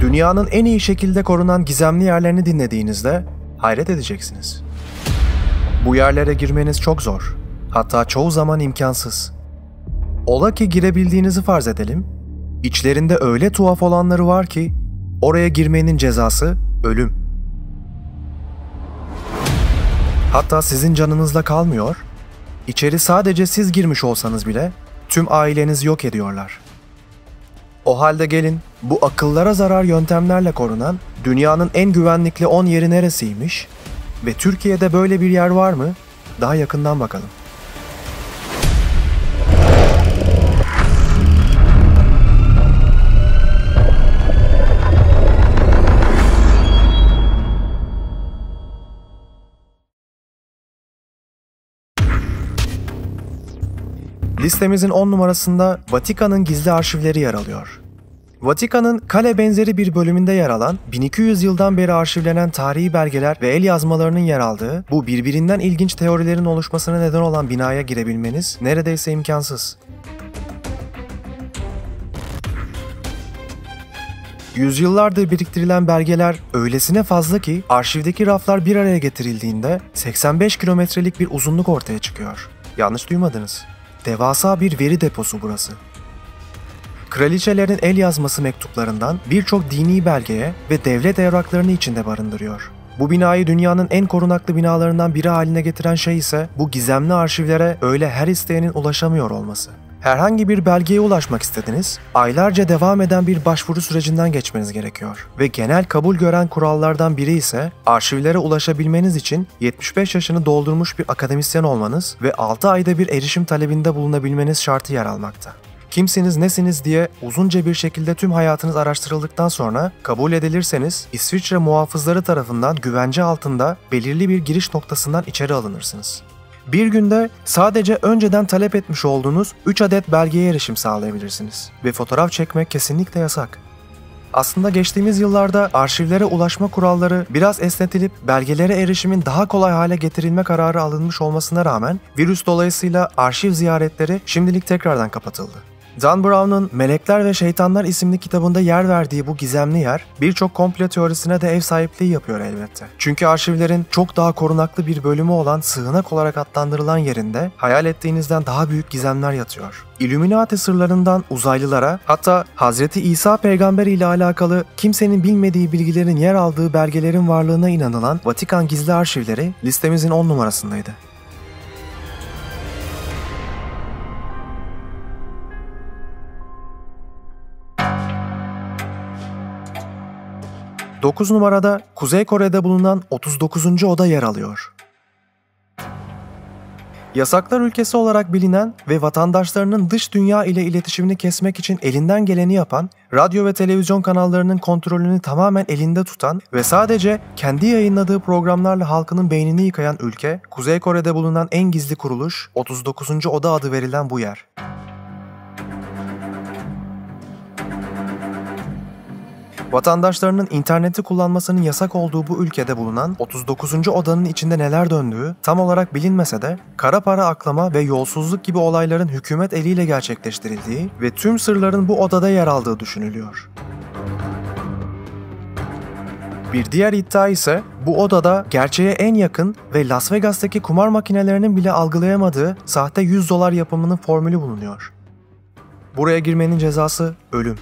Dünyanın en iyi şekilde korunan gizemli yerlerini dinlediğinizde hayret edeceksiniz. Bu yerlere girmeniz çok zor. Hatta çoğu zaman imkansız. Ola ki girebildiğinizi farz edelim. İçlerinde öyle tuhaf olanları var ki oraya girmenin cezası ölüm. Hatta sizin canınızla kalmıyor, içeri sadece siz girmiş olsanız bile tüm ailenizi yok ediyorlar. O halde gelin bu akıllara zarar yöntemlerle korunan dünyanın en güvenlikli 10 yeri neresiymiş ve Türkiye'de böyle bir yer var mı? Daha yakından bakalım. Listemizin 10 numarasında Vatikan'ın gizli arşivleri yer alıyor. Vatikan'ın kale benzeri bir bölümünde yer alan 1200 yıldan beri arşivlenen tarihi belgeler ve el yazmalarının yer aldığı bu birbirinden ilginç teorilerin oluşmasına neden olan binaya girebilmeniz neredeyse imkansız. Yüzyıllardır biriktirilen belgeler öylesine fazla ki arşivdeki raflar bir araya getirildiğinde 85 kilometrelik bir uzunluk ortaya çıkıyor. Yanlış duymadınız. Devasa bir veri deposu burası. Kraliçelerin el yazması mektuplarından birçok dini belgeye ve devlet evraklarını içinde barındırıyor. Bu binayı dünyanın en korunaklı binalarından biri haline getiren şey ise bu gizemli arşivlere öyle her isteyenin ulaşamıyor olması. Herhangi bir belgeye ulaşmak istediniz, aylarca devam eden bir başvuru sürecinden geçmeniz gerekiyor. Ve genel kabul gören kurallardan biri ise arşivlere ulaşabilmeniz için 75 yaşını doldurmuş bir akademisyen olmanız ve 6 ayda bir erişim talebinde bulunabilmeniz şartı yer almakta. Kimsiniz nesiniz diye uzunca bir şekilde tüm hayatınız araştırıldıktan sonra kabul edilirseniz İsviçre muhafızları tarafından güvence altında belirli bir giriş noktasından içeri alınırsınız. Bir günde sadece önceden talep etmiş olduğunuz 3 adet belgeye erişim sağlayabilirsiniz ve fotoğraf çekmek kesinlikle yasak. Aslında geçtiğimiz yıllarda arşivlere ulaşma kuralları biraz esnetilip belgelere erişimin daha kolay hale getirilme kararı alınmış olmasına rağmen virüs dolayısıyla arşiv ziyaretleri şimdilik tekrardan kapatıldı. Dan Brown'un Melekler ve Şeytanlar isimli kitabında yer verdiği bu gizemli yer birçok komple teorisine de ev sahipliği yapıyor elbette. Çünkü arşivlerin çok daha korunaklı bir bölümü olan sığınak olarak adlandırılan yerinde hayal ettiğinizden daha büyük gizemler yatıyor. Illuminati sırlarından uzaylılara hatta Hazreti İsa peygamber ile alakalı kimsenin bilmediği bilgilerin yer aldığı belgelerin varlığına inanılan Vatikan gizli arşivleri listemizin 10 numarasındaydı. 9 numarada Kuzey Kore'de bulunan 39. oda yer alıyor. Yasaklar ülkesi olarak bilinen ve vatandaşlarının dış dünya ile iletişimini kesmek için elinden geleni yapan, radyo ve televizyon kanallarının kontrolünü tamamen elinde tutan ve sadece kendi yayınladığı programlarla halkının beynini yıkayan ülke, Kuzey Kore'de bulunan en gizli kuruluş 39. Oda adı verilen bu yer. Vatandaşlarının interneti kullanmasının yasak olduğu bu ülkede bulunan 39. odanın içinde neler döndüğü tam olarak bilinmese de kara para aklama ve yolsuzluk gibi olayların hükümet eliyle gerçekleştirildiği ve tüm sırların bu odada yer aldığı düşünülüyor. Bir diğer iddia ise bu odada gerçeğe en yakın ve Las Vegas'taki kumar makinelerinin bile algılayamadığı sahte 100 dolar yapımının formülü bulunuyor. Buraya girmenin cezası ölüm.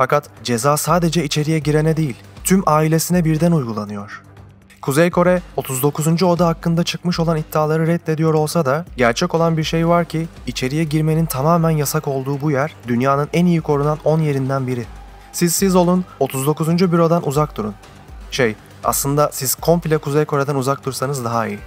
Fakat ceza sadece içeriye girene değil, tüm ailesine birden uygulanıyor. Kuzey Kore 39. oda hakkında çıkmış olan iddiaları reddediyor olsa da gerçek olan bir şey var ki içeriye girmenin tamamen yasak olduğu bu yer dünyanın en iyi korunan 10 yerinden biri. Siz siz olun 39. bürodan uzak durun. Şey aslında siz komple Kuzey Kore'den uzak dursanız daha iyi.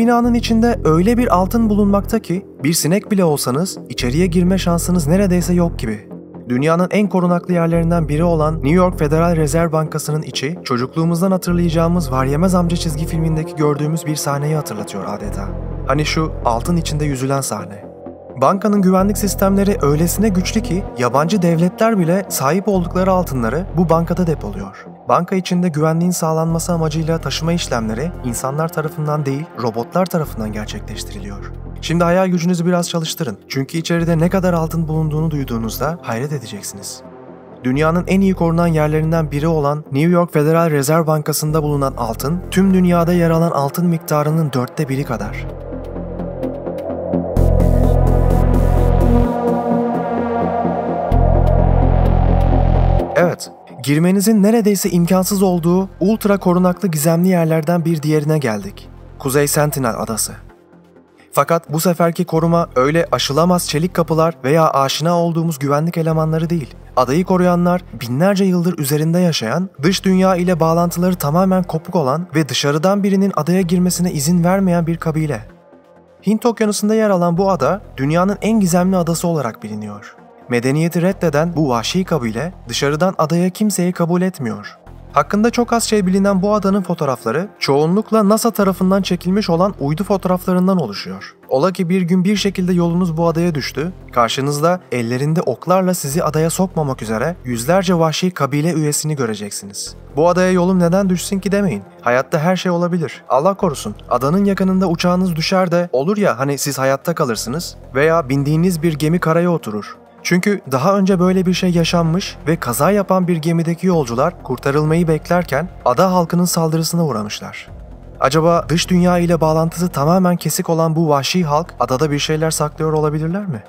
Binanın içinde öyle bir altın bulunmakta ki bir sinek bile olsanız içeriye girme şansınız neredeyse yok gibi. Dünyanın en korunaklı yerlerinden biri olan New York Federal Rezerv Bankası'nın içi, çocukluğumuzdan hatırlayacağımız Var Yemez Amca çizgi filmindeki gördüğümüz bir sahneyi hatırlatıyor adeta. Hani şu altın içinde yüzülen sahne. Bankanın güvenlik sistemleri öylesine güçlü ki yabancı devletler bile sahip oldukları altınları bu bankada depoluyor. Banka içinde güvenliğin sağlanması amacıyla taşıma işlemleri insanlar tarafından değil robotlar tarafından gerçekleştiriliyor. Şimdi hayal gücünüzü biraz çalıştırın. Çünkü içeride ne kadar altın bulunduğunu duyduğunuzda hayret edeceksiniz. Dünyanın en iyi korunan yerlerinden biri olan New York Federal Rezerv Bankası'nda bulunan altın, tüm dünyada yer alan altın miktarının dörtte biri kadar. Evet, girmenizin neredeyse imkansız olduğu ultra korunaklı gizemli yerlerden bir diğerine geldik. Kuzey Sentinel Adası. Fakat bu seferki koruma öyle aşılamaz çelik kapılar veya aşina olduğumuz güvenlik elemanları değil. Adayı koruyanlar binlerce yıldır üzerinde yaşayan, dış dünya ile bağlantıları tamamen kopuk olan ve dışarıdan birinin adaya girmesine izin vermeyen bir kabile. Hint okyanusunda yer alan bu ada dünyanın en gizemli adası olarak biliniyor. Medeniyeti reddeden bu vahşi kabile dışarıdan adaya kimseyi kabul etmiyor. Hakkında çok az şey bilinen bu adanın fotoğrafları çoğunlukla NASA tarafından çekilmiş olan uydu fotoğraflarından oluşuyor. Ola ki bir gün bir şekilde yolunuz bu adaya düştü, karşınızda ellerinde oklarla sizi adaya sokmamak üzere yüzlerce vahşi kabile üyesini göreceksiniz. Bu adaya yolum neden düşsün ki demeyin. Hayatta her şey olabilir. Allah korusun. Adanın yakınında uçağınız düşer de olur ya hani siz hayatta kalırsınız veya bindiğiniz bir gemi karaya oturur. Çünkü daha önce böyle bir şey yaşanmış ve kaza yapan bir gemideki yolcular kurtarılmayı beklerken ada halkının saldırısına uğramışlar. Acaba dış dünya ile bağlantısı tamamen kesik olan bu vahşi halk adada bir şeyler saklıyor olabilirler mi?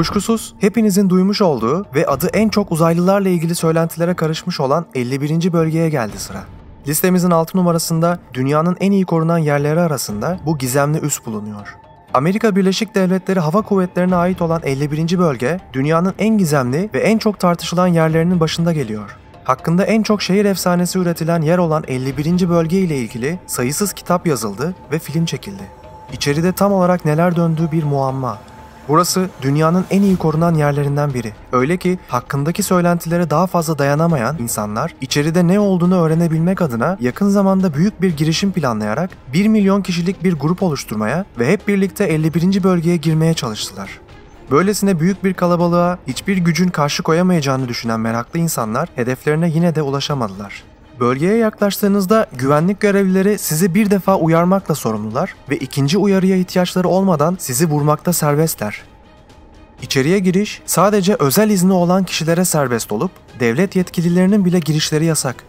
Kuşkusuz hepinizin duymuş olduğu ve adı en çok uzaylılarla ilgili söylentilere karışmış olan 51. bölgeye geldi sıra. Listemizin 6 numarasında dünyanın en iyi korunan yerleri arasında bu gizemli üs bulunuyor. Amerika Birleşik Devletleri Hava Kuvvetleri'ne ait olan 51. bölge, dünyanın en gizemli ve en çok tartışılan yerlerinin başında geliyor. Hakkında en çok şehir efsanesi üretilen yer olan 51. bölge ile ilgili sayısız kitap yazıldı ve film çekildi. İçeride tam olarak neler döndüğü bir muamma. Burası dünyanın en iyi korunan yerlerinden biri. Öyle ki hakkındaki söylentilere daha fazla dayanamayan insanlar içeride ne olduğunu öğrenebilmek adına yakın zamanda büyük bir girişim planlayarak 1 milyon kişilik bir grup oluşturmaya ve hep birlikte 51. bölgeye girmeye çalıştılar. Böylesine büyük bir kalabalığa hiçbir gücün karşı koyamayacağını düşünen meraklı insanlar hedeflerine yine de ulaşamadılar. Bölgeye yaklaştığınızda güvenlik görevlileri sizi bir defa uyarmakla sorumlular ve ikinci uyarıya ihtiyaçları olmadan sizi vurmakta serbestler. İçeriye giriş sadece özel izni olan kişilere serbest olup devlet yetkililerinin bile girişleri yasak.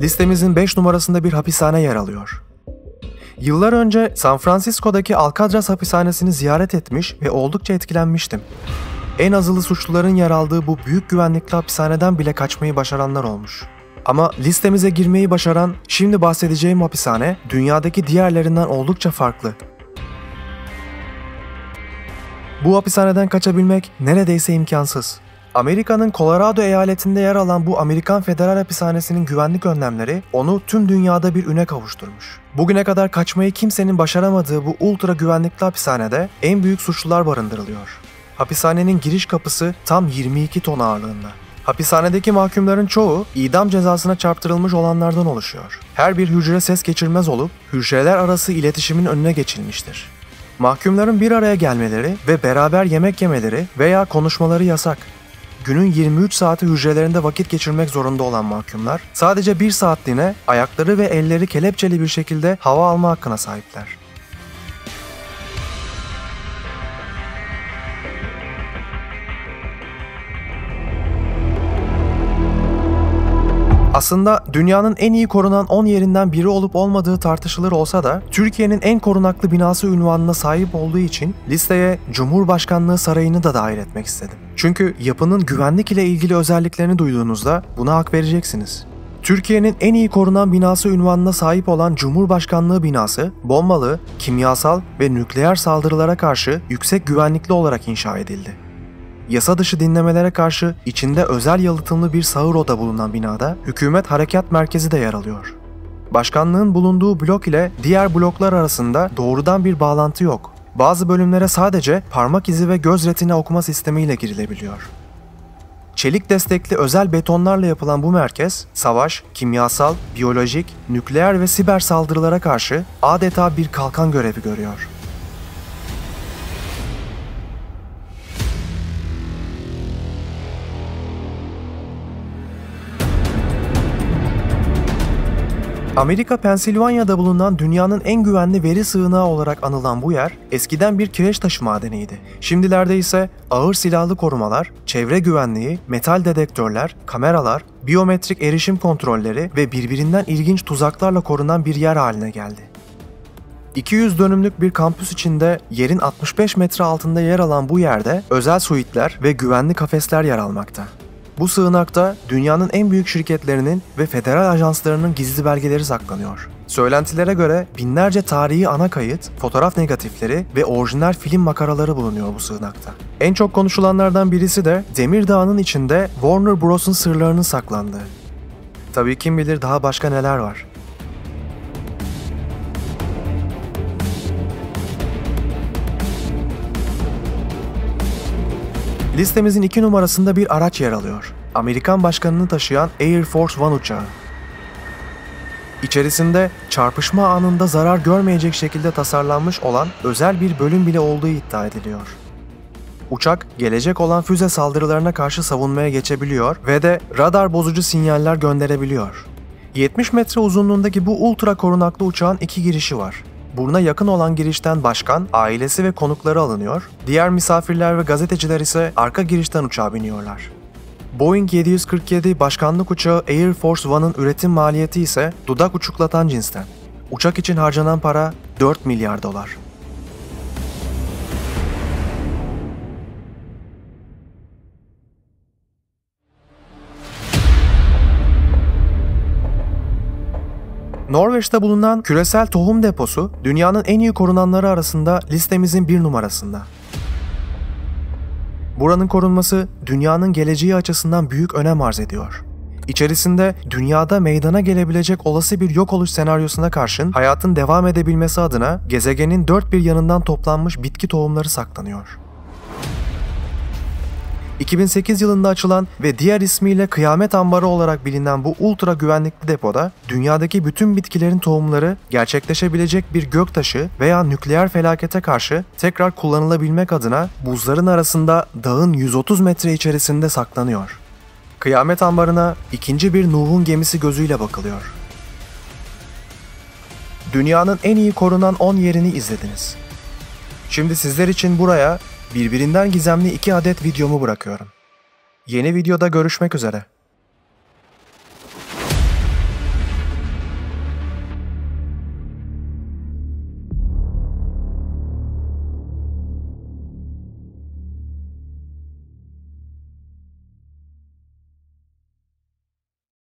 Listemizin 5 numarasında bir hapishane yer alıyor. Yıllar önce San Francisco'daki Alcatraz hapishanesini ziyaret etmiş ve oldukça etkilenmiştim. En azılı suçluların yer aldığı bu büyük güvenlikli hapishaneden bile kaçmayı başaranlar olmuş. Ama listemize girmeyi başaran şimdi bahsedeceğim hapishane dünyadaki diğerlerinden oldukça farklı. Bu hapishaneden kaçabilmek neredeyse imkansız. Amerika'nın Colorado eyaletinde yer alan bu Amerikan Federal Hapishanesi'nin güvenlik önlemleri onu tüm dünyada bir üne kavuşturmuş. Bugüne kadar kaçmayı kimsenin başaramadığı bu ultra güvenlikli hapishanede en büyük suçlular barındırılıyor. Hapishanenin giriş kapısı tam 22 ton ağırlığında. Hapishanedeki mahkumların çoğu idam cezasına çarptırılmış olanlardan oluşuyor. Her bir hücre ses geçirmez olup hücreler arası iletişimin önüne geçilmiştir. Mahkumların bir araya gelmeleri ve beraber yemek yemeleri veya konuşmaları yasak günün 23 saati hücrelerinde vakit geçirmek zorunda olan mahkumlar, sadece bir saatliğine ayakları ve elleri kelepçeli bir şekilde hava alma hakkına sahipler. Aslında dünyanın en iyi korunan 10 yerinden biri olup olmadığı tartışılır olsa da Türkiye'nin en korunaklı binası ünvanına sahip olduğu için listeye Cumhurbaşkanlığı Sarayı'nı da dahil etmek istedim. Çünkü yapının güvenlik ile ilgili özelliklerini duyduğunuzda buna hak vereceksiniz. Türkiye'nin en iyi korunan binası ünvanına sahip olan Cumhurbaşkanlığı binası, bombalı, kimyasal ve nükleer saldırılara karşı yüksek güvenlikli olarak inşa edildi. Yasa dışı dinlemelere karşı içinde özel yalıtımlı bir sağır oda bulunan binada hükümet harekat merkezi de yer alıyor. Başkanlığın bulunduğu blok ile diğer bloklar arasında doğrudan bir bağlantı yok. Bazı bölümlere sadece parmak izi ve göz retina okuma sistemiyle girilebiliyor. Çelik destekli özel betonlarla yapılan bu merkez, savaş, kimyasal, biyolojik, nükleer ve siber saldırılara karşı adeta bir kalkan görevi görüyor. Amerika Pensilvanya'da bulunan dünyanın en güvenli veri sığınağı olarak anılan bu yer eskiden bir kireç taşı madeniydi. Şimdilerde ise ağır silahlı korumalar, çevre güvenliği, metal dedektörler, kameralar, biyometrik erişim kontrolleri ve birbirinden ilginç tuzaklarla korunan bir yer haline geldi. 200 dönümlük bir kampüs içinde yerin 65 metre altında yer alan bu yerde özel suitler ve güvenli kafesler yer almakta. Bu sığınakta dünyanın en büyük şirketlerinin ve federal ajanslarının gizli belgeleri saklanıyor. Söylentilere göre binlerce tarihi ana kayıt, fotoğraf negatifleri ve orijinal film makaraları bulunuyor bu sığınakta. En çok konuşulanlardan birisi de Demir Dağı'nın içinde Warner Bros'un sırlarının saklandığı. Tabii kim bilir daha başka neler var. Listemizin iki numarasında bir araç yer alıyor. Amerikan başkanını taşıyan Air Force One uçağı. İçerisinde çarpışma anında zarar görmeyecek şekilde tasarlanmış olan özel bir bölüm bile olduğu iddia ediliyor. Uçak gelecek olan füze saldırılarına karşı savunmaya geçebiliyor ve de radar bozucu sinyaller gönderebiliyor. 70 metre uzunluğundaki bu ultra korunaklı uçağın iki girişi var. Buruna yakın olan girişten başkan, ailesi ve konukları alınıyor. Diğer misafirler ve gazeteciler ise arka girişten uçağa biniyorlar. Boeing 747 başkanlık uçağı Air Force One'ın üretim maliyeti ise dudak uçuklatan cinsten. Uçak için harcanan para 4 milyar dolar. Norveç'te bulunan küresel tohum deposu dünyanın en iyi korunanları arasında listemizin bir numarasında. Buranın korunması dünyanın geleceği açısından büyük önem arz ediyor. İçerisinde dünyada meydana gelebilecek olası bir yok oluş senaryosuna karşın hayatın devam edebilmesi adına gezegenin dört bir yanından toplanmış bitki tohumları saklanıyor. 2008 yılında açılan ve diğer ismiyle Kıyamet Ambarı olarak bilinen bu ultra güvenlikli depoda dünyadaki bütün bitkilerin tohumları gerçekleşebilecek bir göktaşı veya nükleer felakete karşı tekrar kullanılabilmek adına buzların arasında dağın 130 metre içerisinde saklanıyor. Kıyamet Ambarı'na ikinci bir Nuh'un gemisi gözüyle bakılıyor. Dünyanın en iyi korunan 10 yerini izlediniz. Şimdi sizler için buraya birbirinden gizemli iki adet videomu bırakıyorum. Yeni videoda görüşmek üzere.